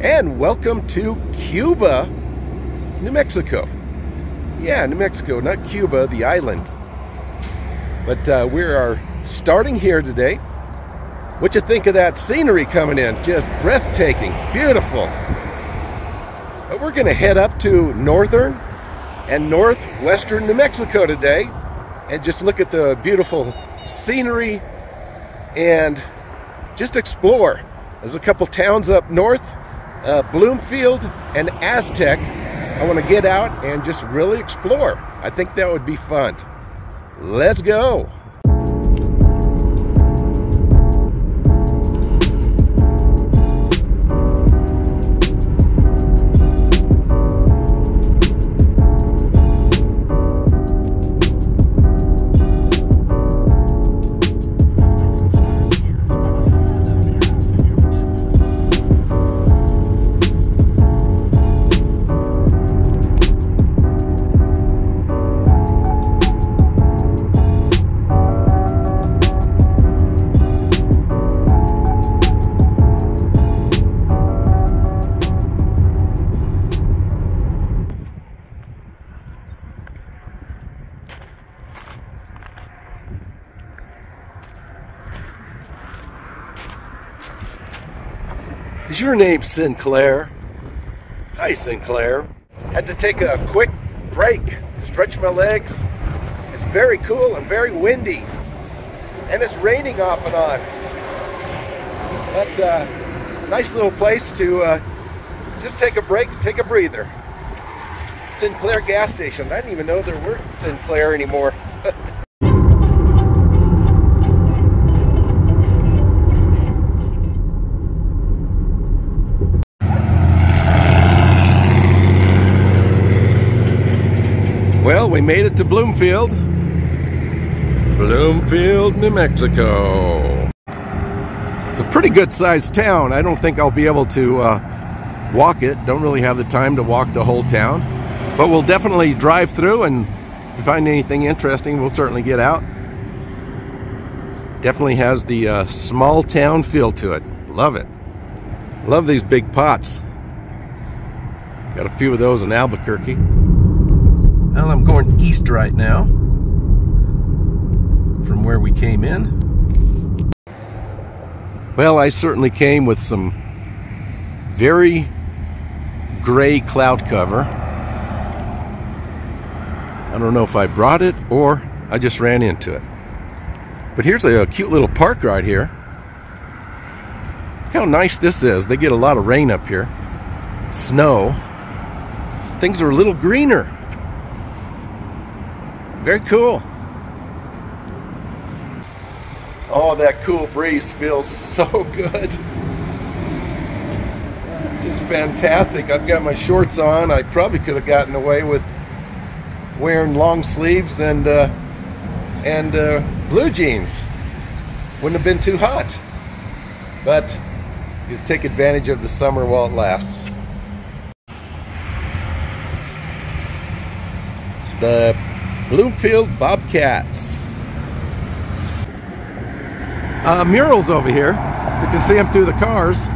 and welcome. To Cuba, New Mexico. Yeah, New Mexico, not Cuba, the island. But uh, we are starting here today. What you think of that scenery coming in? Just breathtaking, beautiful. But we're going to head up to northern and northwestern New Mexico today and just look at the beautiful scenery and just explore. There's a couple towns up north, uh, Bloomfield and Aztec. I want to get out and just really explore. I think that would be fun. Let's go. Is your name Sinclair? Hi, Sinclair. Had to take a quick break, stretch my legs. It's very cool and very windy, and it's raining off and on. But uh, nice little place to uh, just take a break, take a breather. Sinclair gas station. I didn't even know there were Sinclair anymore. We made it to Bloomfield. Bloomfield, New Mexico. It's a pretty good sized town. I don't think I'll be able to uh, walk it. Don't really have the time to walk the whole town. But we'll definitely drive through and if we find anything interesting, we'll certainly get out. Definitely has the uh, small town feel to it. Love it. Love these big pots. Got a few of those in Albuquerque. Well, I'm going east right now from where we came in. Well, I certainly came with some very gray cloud cover. I don't know if I brought it or I just ran into it. But here's a, cute little park right here. Look how nice this is. They get a lot of rain up here. Snow. So things are a little greener. Very cool. Oh, that cool breeze feels so good. It's just fantastic. I've got my shorts on. I probably could have gotten away with wearing long sleeves and uh, and uh, blue jeans. Wouldn't have been too hot. But you take advantage of the summer while it lasts. The Bloomfield Bobcats. Uh, murals over here. You can see them through the cars.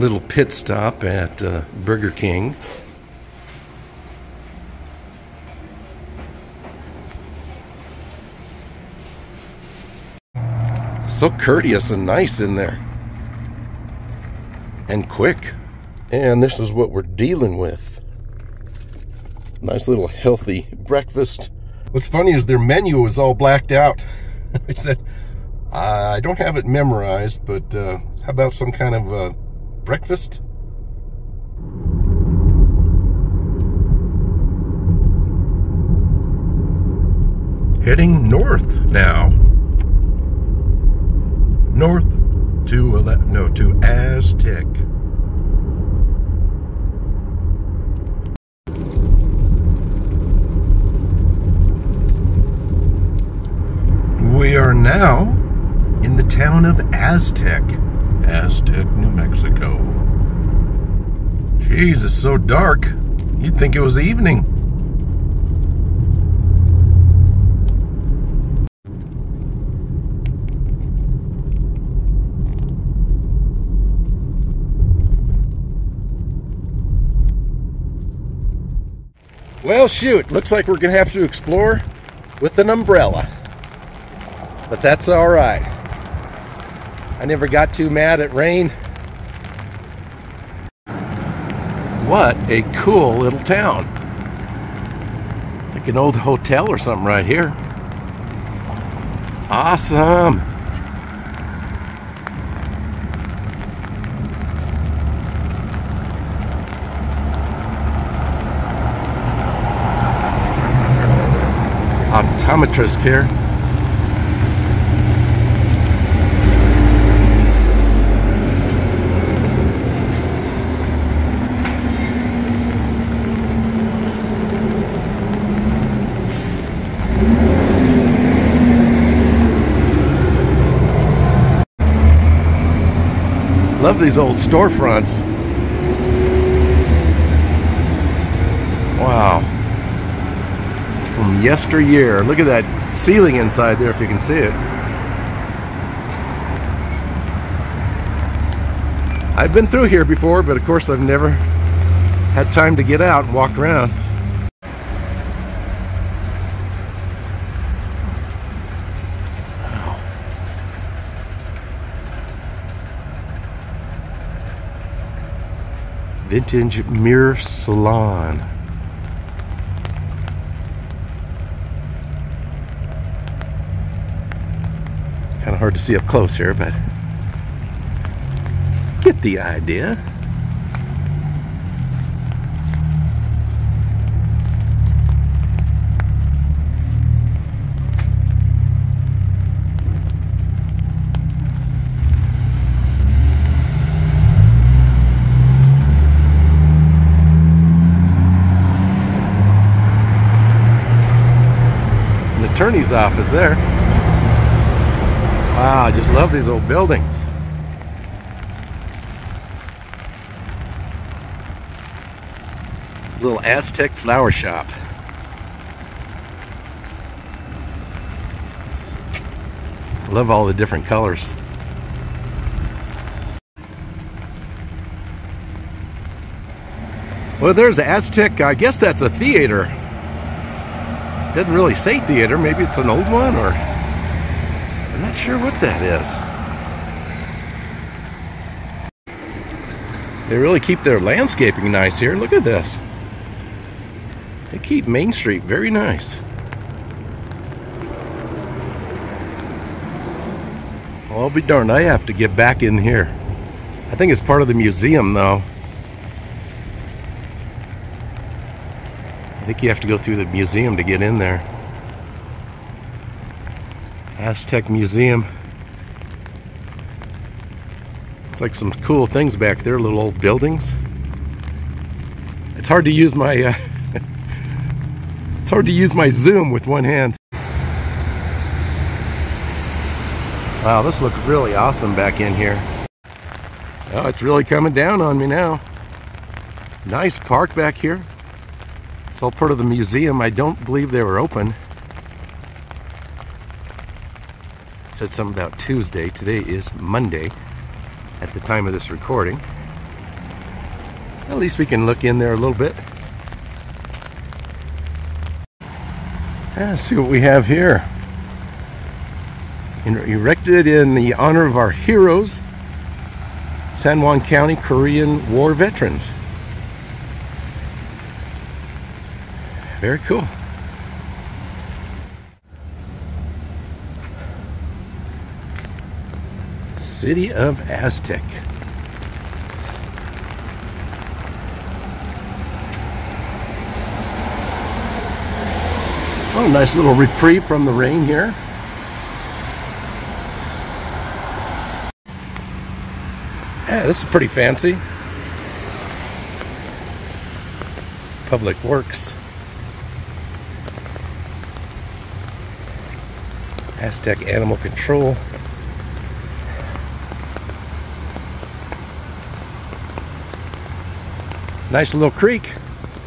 little pit stop at uh, Burger King. So courteous and nice in there. And quick. And this is what we're dealing with. Nice little healthy breakfast. What's funny is their menu is all blacked out. I said, I don't have it memorized, but uh, how about some kind of uh, breakfast? Heading north now. North to no to Aztec. we are now in the town of Aztec. Aztec, New Mexico. Jeez, it's so dark. You'd think it was evening. Well, shoot, looks like we're going to have to explore with an umbrella. But that's all right. I never got too mad at rain. What a cool little town. Like an old hotel or something right here. Awesome. optometrist here. Love these old storefronts. Wow from yesteryear. Look at that ceiling inside there if you can see it. I've been through here before, but of course I've never had time to get out and walk around. Vintage Mirror Salon. Kind of hard to see up close here, but get the idea. An attorney's office there. Wow, I just love these old buildings. Little Aztec flower shop. Love all the different colors. Well, there's Aztec. I guess that's a theater. Doesn't really say theater. Maybe it's an old one or I'm not sure what that is. They really keep their landscaping nice here. Look at this. They keep Main Street very nice. I'll be darned. I have to get back in here. I think it's part of the museum, though. Think you have to go through the museum to get in there. Aztec Museum. It's like some cool things back there, little old buildings. It's hard to use my uh, it's hard to use my zoom with one hand. Wow, this looks really awesome back in here. Oh, it's really coming down on me now. Nice park back here. It's all part of the museum. I don't believe they were open. said something about Tuesday. Today is Monday at the time of this recording. At least we can look in there a little bit. Yeah, see what we have here. erected in the honor of our heroes, San Juan County Korean War veterans. Very cool. city of Aztec. Oh, nice little reprieve from the rain here. Yeah, this is pretty fancy. Public Works. Aztec Animal Control. Nice little creek.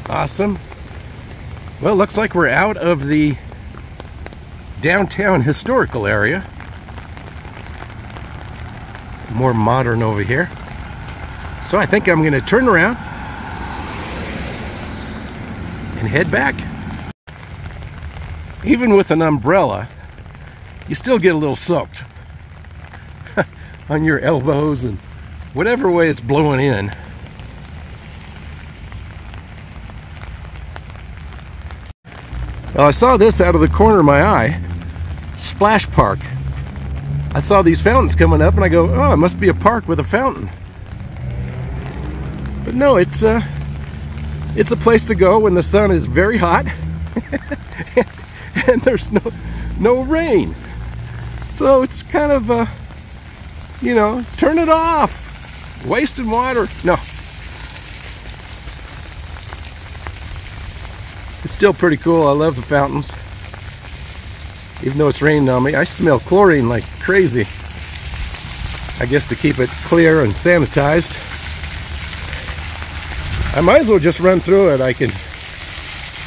Awesome. Well, looks like we're out of the downtown historical area. More modern over here. So I think I'm going to turn around and head back. Even with an umbrella, you still get a little soaked on your elbows and whatever way it's blowing in. Well, I saw this out of the corner of my eye. Splash Park. I saw these fountains coming up and I go, oh, it must be a park with a fountain. But no, it's a, uh, it's a place to go when the sun is very hot and there's no, no rain. So it's kind of, uh, you know, turn it off. Wasting water. No, It's still pretty cool. I love the fountains. Even though it's raining on me, I smell chlorine like crazy. I guess to keep it clear and sanitized. I might as well just run through it. I can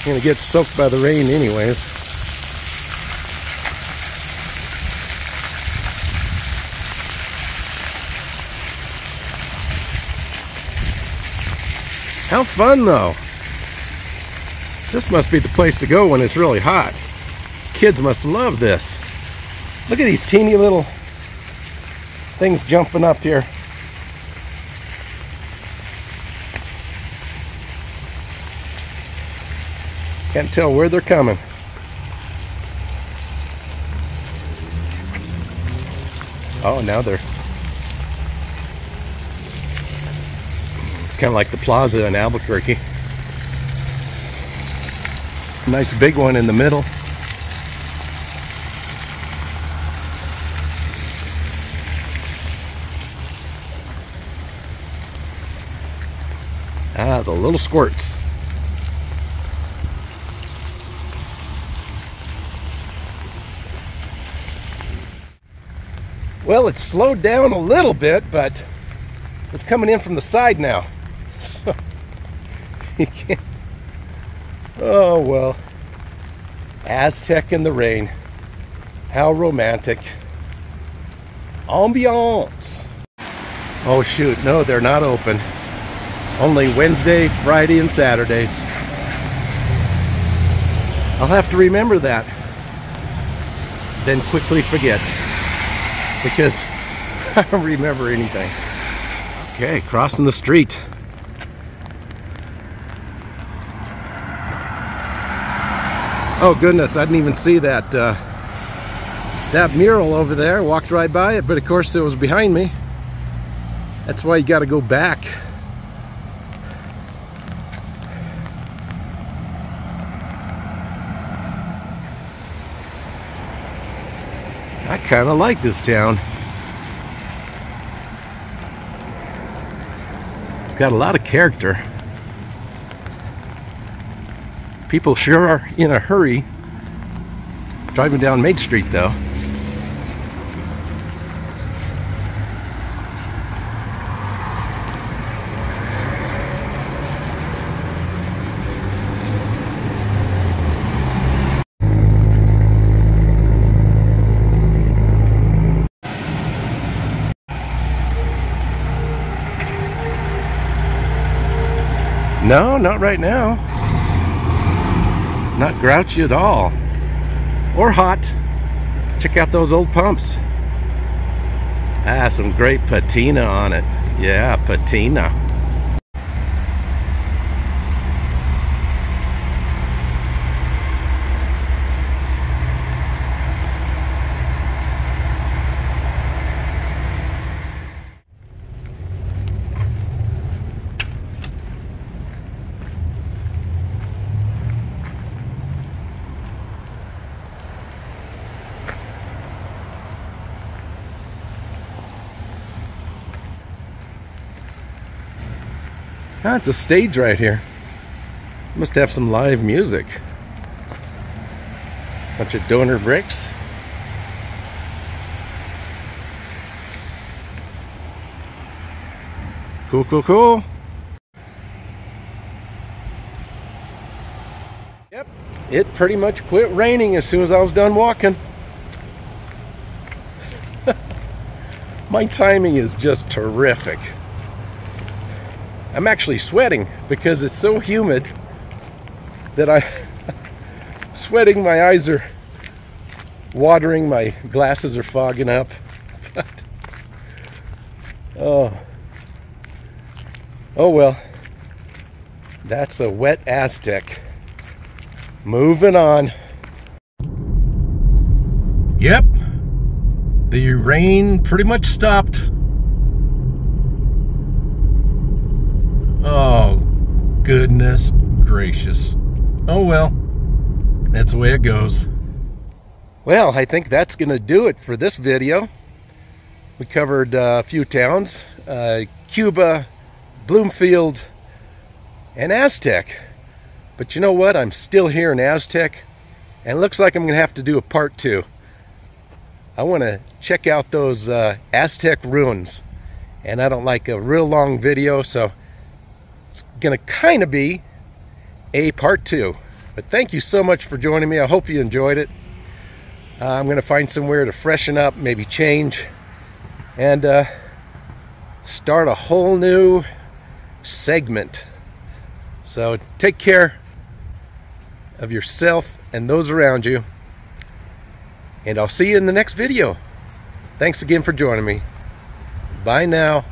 gonna get soaked by the rain anyways. How fun though. This must be the place to go when it's really hot. Kids must love this. Look at these teeny little things jumping up here. Can't tell where they're coming. Oh, now they're... It's kind of like the plaza in Albuquerque. Nice big one in the middle. Ah, the little squirts. Well, it's slowed down a little bit, but it's coming in from the side now. So you can't Oh, well. Aztec in the rain. How romantic. Ambiance. Oh, shoot. No, they're not open. Only Wednesday, Friday, and Saturdays. I'll have to remember that. Then quickly forget. Because I don't remember anything. Okay, crossing the street. Oh goodness, I didn't even see that uh, that mural over there. Walked right by it, but of course it was behind me. That's why you got to go back. I kind of like this town. It's got a lot of character. People sure are in a hurry driving down Main Street though. No, not right now. Not grouchy at all. Or hot. Check out those old pumps. Ah, some great patina on it. Yeah, patina. Ah, That's a stage right here. Must have some live music. Bunch of donor bricks. Cool, cool, cool. Yep, it pretty much quit raining as soon as I was done walking. My timing is just terrific. I'm actually sweating because it's so humid that I'm sweating my eyes are watering my glasses are fogging up. But oh. Oh well. That's a wet aztec. Moving on. Yep. The rain pretty much stopped oh goodness gracious oh well that's the way it goes well, I think that's going to do it for this video. We covered uh, a few towns, uh, Cuba, Bloomfield, and Aztec. But you know what? I'm still here in Aztec, and it looks like I'm going to have to do a part two. I want to check out those uh, Aztec ruins, and I don't like a real long video, so going to kind of be a part two. But thank you so much for joining me. I hope you enjoyed it. Uh, I'm going to find somewhere to freshen up, maybe change, and uh, start a whole new segment. So take care of yourself and those around you. And I'll see you in the next video. Thanks again for joining me. Bye now.